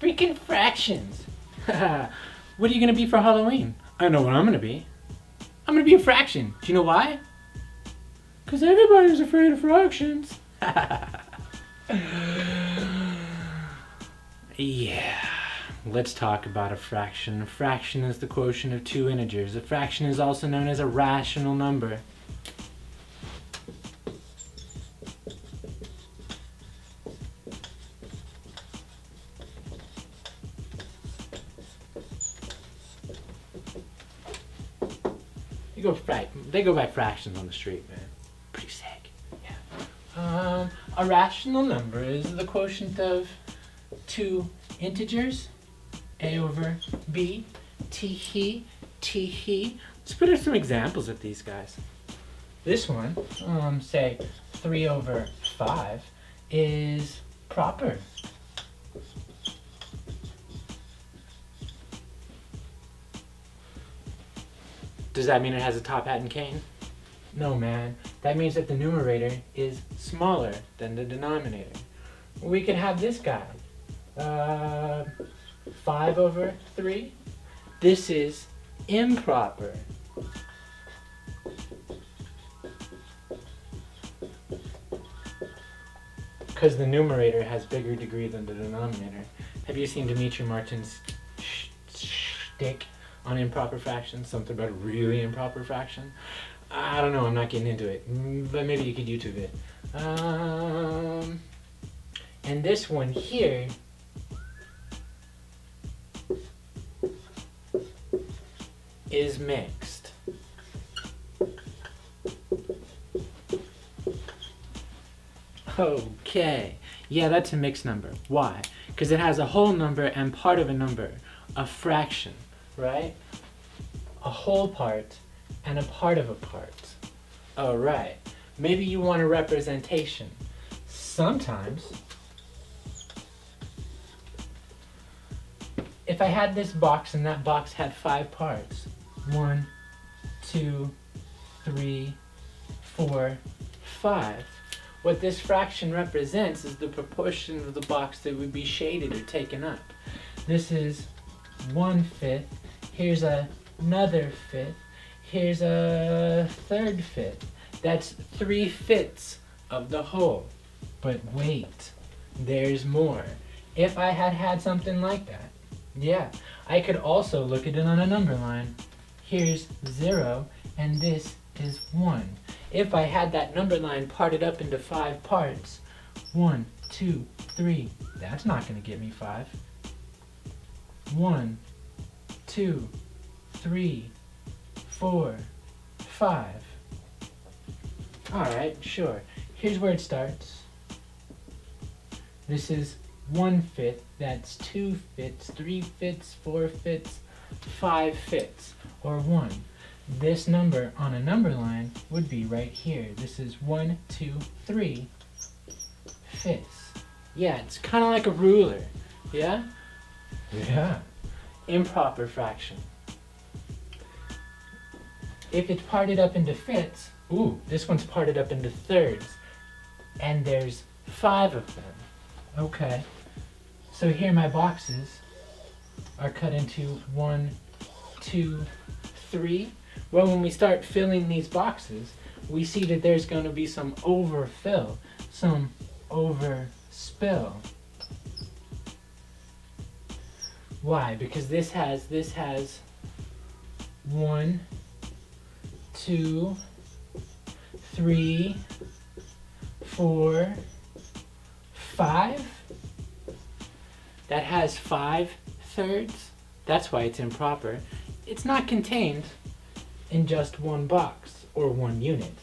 Freaking fractions! what are you gonna be for Halloween? I know what I'm gonna be. I'm gonna be a fraction. Do you know why? Because everybody's afraid of fractions. yeah. Let's talk about a fraction. A fraction is the quotient of two integers. A fraction is also known as a rational number. You go frac they go by fractions on the street, man. Pretty sick. Yeah. Um, a rational number is the quotient of two integers, a over b, t he, t he. Let's put in some examples of these guys. This one, um, say 3 over 5, is proper. Does that mean it has a top hat and cane? No, man. That means that the numerator is smaller than the denominator. We could have this guy. Uh, 5 over 3. This is improper. Because the numerator has bigger degree than the denominator. Have you seen Demetri Martin's sh- shtick on improper fractions? Something about really improper fraction? I don't know, I'm not getting into it. Mm, But maybe you could YouTube it. Um, and this one here is mixed. Okay. Yeah, that's a mixed number. Why? Because it has a whole number and part of a number, a fraction, right? A whole part and a part of a part. All right. Maybe you want a representation. Sometimes, if I had this box and that box had five parts, one, two, three, four, five. What this fraction represents is the proportion of the box that would be shaded or taken up. This is one fifth. Here's a, another fifth. Here's a third fifth. That's three fifths of the whole. But wait, there's more. If I had had something like that, yeah, I could also look at it on a number line. Here's zero, and this is one. If I had that number line parted up into five parts, one, two, three, that's not gonna get me five. One, two, three, four, five. All right, sure. Here's where it starts. This is one fifth, that's two fifths, three fifths, four fifths, five fifths, or one. This number on a number line would be right here. This is one, two, three fifths. Yeah, it's kind of like a ruler. Yeah? Yeah. Improper fraction. If it's parted up into fifths, ooh, this one's parted up into thirds. And there's five of them. Okay. So here my boxes are cut into one, two, three. Well, when we start filling these boxes, we see that there's going to be some overfill, some overspill. Why? Because this has this has one, two, three, four, five. That has five thirds. That's why it's improper. It's not contained in just one box or one unit.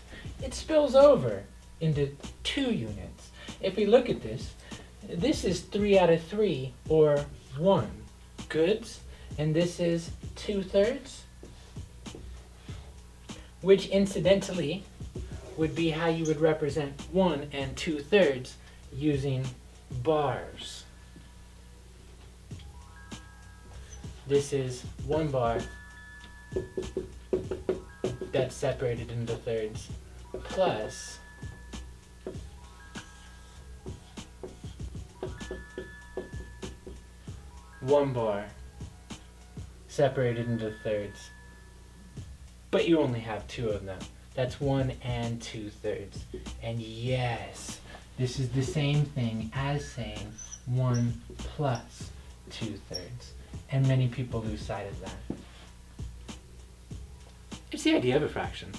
It spills over into two units. If we look at this, this is three out of three or one goods, and this is two thirds, which incidentally would be how you would represent one and two thirds using bars. This is one bar. that's separated into thirds plus one bar separated into thirds. But you only have two of them. That's one and two thirds. And yes, this is the same thing as saying one plus two thirds. And many people lose sight of that. It's the idea of a fraction.